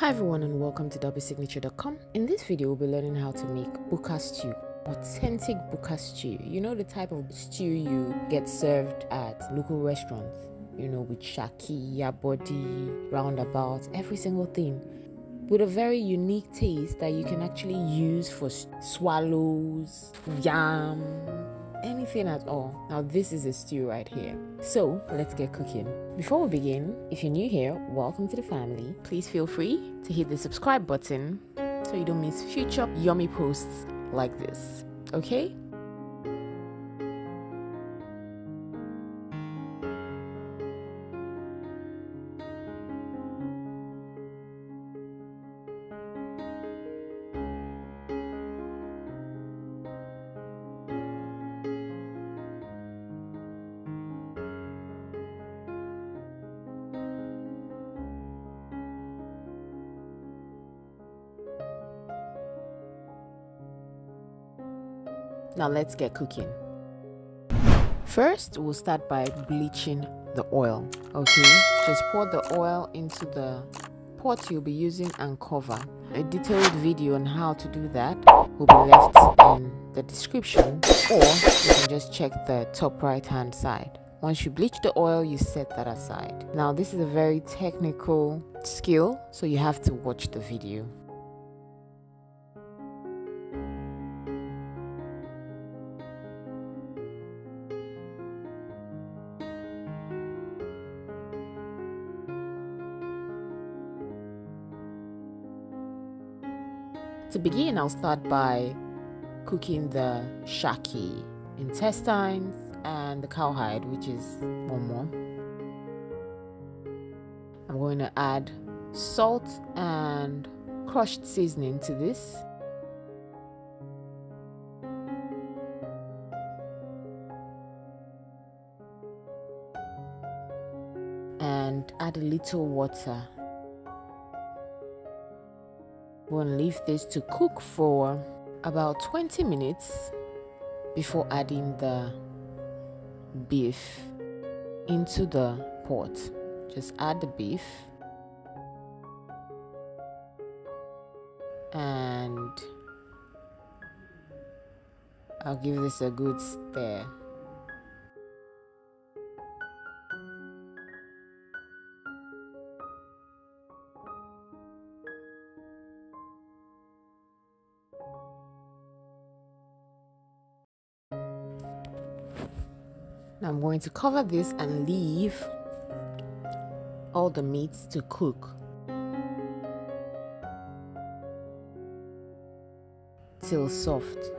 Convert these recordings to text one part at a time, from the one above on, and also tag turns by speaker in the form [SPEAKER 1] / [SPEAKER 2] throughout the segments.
[SPEAKER 1] Hi everyone and welcome to dobbyssignature.com. In this video we'll be learning how to make buka stew. Authentic buka stew. You know the type of stew you get served at local restaurants. You know with shaki, body, roundabout, every single thing. With a very unique taste that you can actually use for swallows, yam, anything at all. Now this is a stew right here. So let's get cooking. Before we begin, if you're new here, welcome to the family. Please feel free to hit the subscribe button so you don't miss future yummy posts like this. Okay? Now let's get cooking. First, we'll start by bleaching the oil. Okay, just pour the oil into the pot you'll be using and cover. A detailed video on how to do that will be left in the description or you can just check the top right hand side. Once you bleach the oil, you set that aside. Now, this is a very technical skill, so you have to watch the video. To begin, I'll start by cooking the shaki, intestines, and the cowhide, which is ponmo. I'm going to add salt and crushed seasoning to this. And add a little water We'll leave this to cook for about 20 minutes before adding the beef into the pot. Just add the beef and I'll give this a good stir. I'm going to cover this and leave all the meats to cook. Till soft.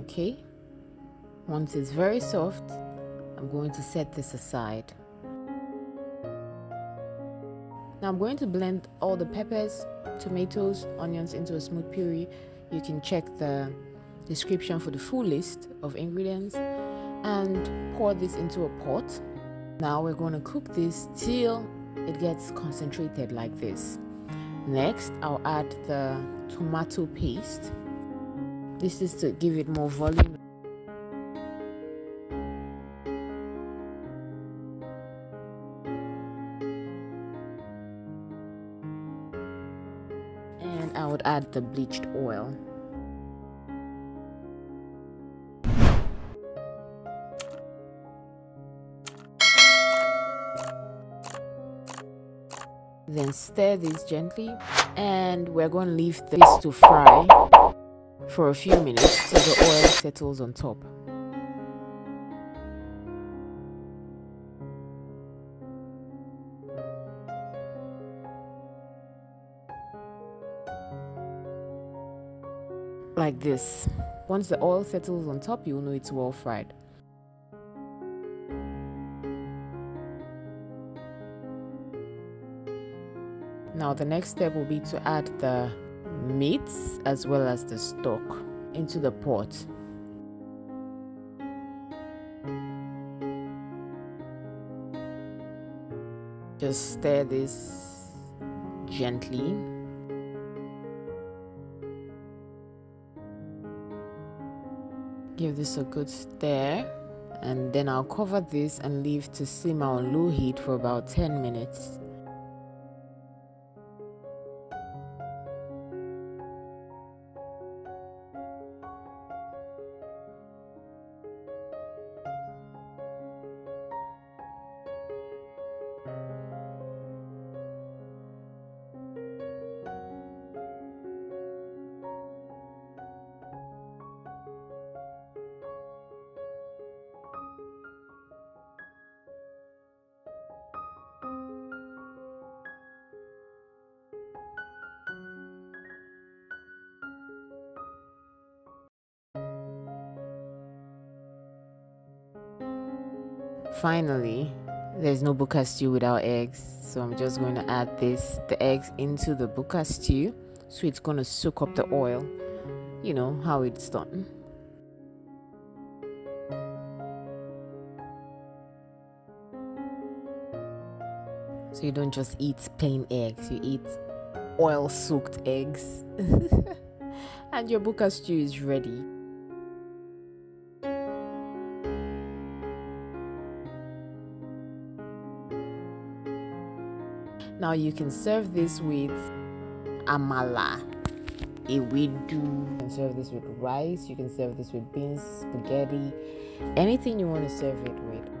[SPEAKER 1] Okay? Once it's very soft, I'm going to set this aside. Now I'm going to blend all the peppers, tomatoes, onions into a smooth puree. You can check the description for the full list of ingredients and pour this into a pot. Now we're going to cook this till it gets concentrated like this. Next, I'll add the tomato paste. This is to give it more volume. And I would add the bleached oil. Then stir this gently and we're going to leave this to fry for a few minutes so the oil settles on top. Like this. Once the oil settles on top you'll know it's well fried Now the next step will be to add the meats as well as the stock into the pot. Just stir this gently. Give this a good stir and then I'll cover this and leave to simmer on low heat for about 10 minutes. Finally there's no buka stew without eggs. So i'm just going to add this the eggs into the buka stew so it's going to soak up the oil. You know how it's done. So you don't just eat plain eggs you eat oil soaked eggs. And your buka stew is ready Now you can serve this with amala, ewedu. You can serve this with rice. You can serve this with beans, spaghetti, anything you want to serve it with.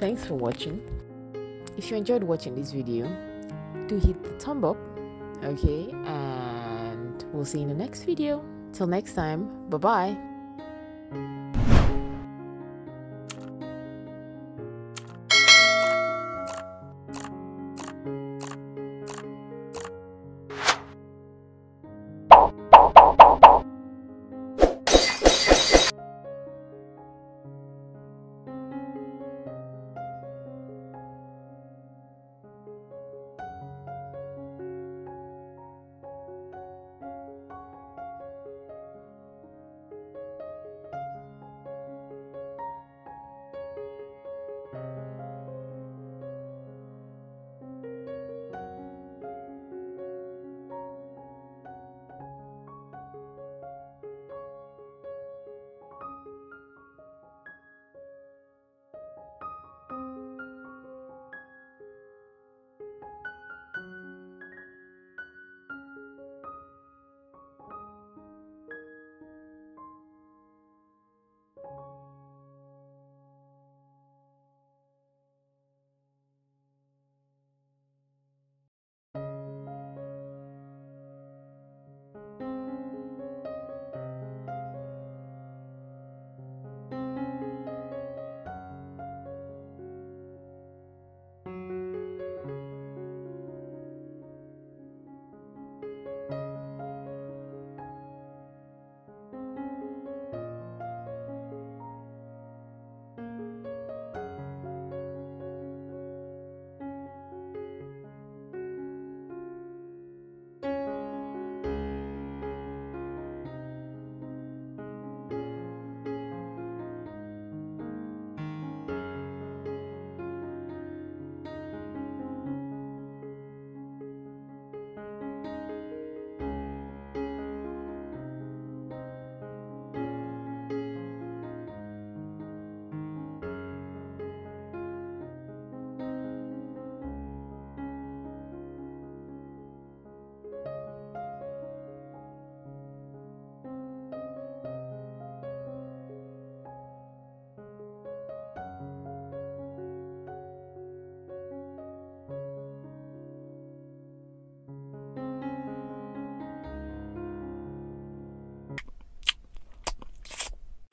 [SPEAKER 1] Thanks for watching. If you enjoyed watching this video, do hit the thumb up, okay? And we'll see you in the next video. Till next time, bye bye.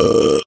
[SPEAKER 1] Uh.